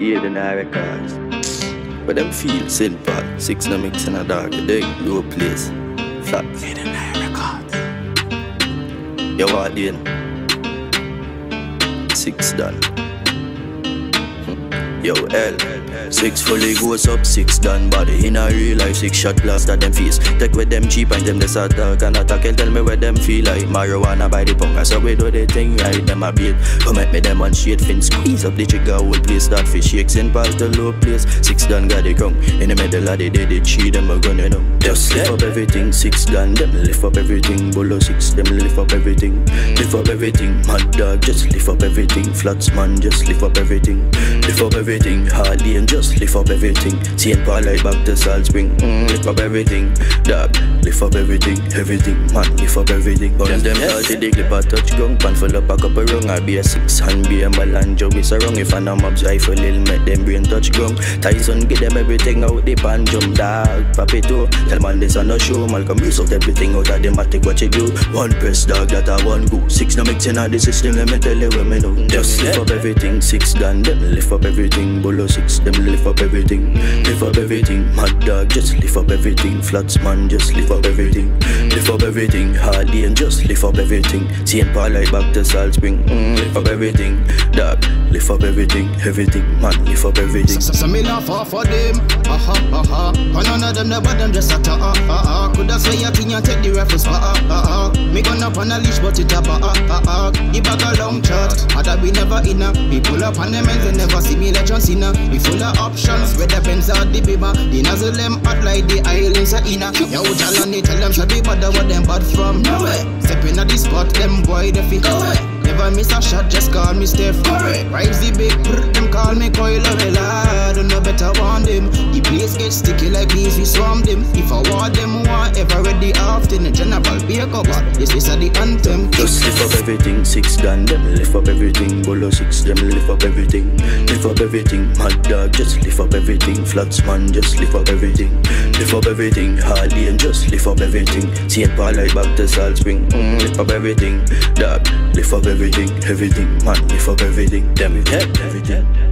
Yeah, the night records. But them feel simple. Six no mix in a dog, you dig? No place. Flat. Yeah, the night records. You walk in. Six done. Hmm. Yo, L. Six fully goes up, six done body. In a real life, six shot blast at them face. Take with them cheap and them the sort dog and attack and tell me where them feel like marijuana by the punk. So we do the thing right, them a beat. Come at me them on straight fin, squeeze up the trigger, whole place start fish shakes in past the low place. Six done got the crunk. In the middle of the day, they cheat them a gun, you know. Just lift up everything, six done, them lift up everything. Bolo six, them lift up everything. Lift up everything, mad dog, just lift up everything. Plats man, just lift up everything. Lift up everything, Hardly and just lift up everything. St. Paul like back to Salt Spring, mm, lift up everything. Dog, lift up everything, everything, man, lift up everything. Guns them salty, they clip a touch gun, pan full up a couple rung. I be a six hand, be a balanjo, be so wrong. If I know mobs rifle, it'll make them brain touch gun. Tyson get them everything out the pan jump, dog, pop it too. Tell man this on no show, Malcolm use out everything out of them, I take what you do. One press dog, that I one go. Six no mixing out the system, let me tell you what me know. Just lift up everything, six done, them lift up everything. Bolo six, them lift up everything. Lift up everything, mad dog, just lift up everything. Plats man, just lift up everything. Lift up everything, Harley and just lift up everything. St. Paul like back to Salt Spring, mm, lift up everything. Dog, lift up everything, everything, man, lift up everything. So, so me not fall for them. Aha, aha. But none of them never them just a ta ah ah ah. Coulda say a thing and take the rifles for ah ah ah. Me up on a leash but it up ah ah ah. The bag a long chat. Other we never in a. Pull up on them and never see me John We full of options. Where the Benz or the Bieber. The nozzle them hot like the islands of Ina. Yo, tell on tell them should be bad what them bad from. No way. Step at the spot, them boy the fit. No way. Never miss a shot, just call me Steph Curry. Rise the big brr, them call me Coil I don't know better want them. The place get sticky like bees, we swarm them. If I want them, want ever ready. The general be a cover. This is the everything, six gun, them lift up everything. Bolo six, them lift up everything. Lift up everything, mad dog, just lift up everything. Plats man, just lift up everything. Lift up everything, Harley and just lift up everything. St. Paul like back to Salt Spring, mm, lift up everything. Dog, lift up everything, everything, man, lift up everything. Them, yeah, everything.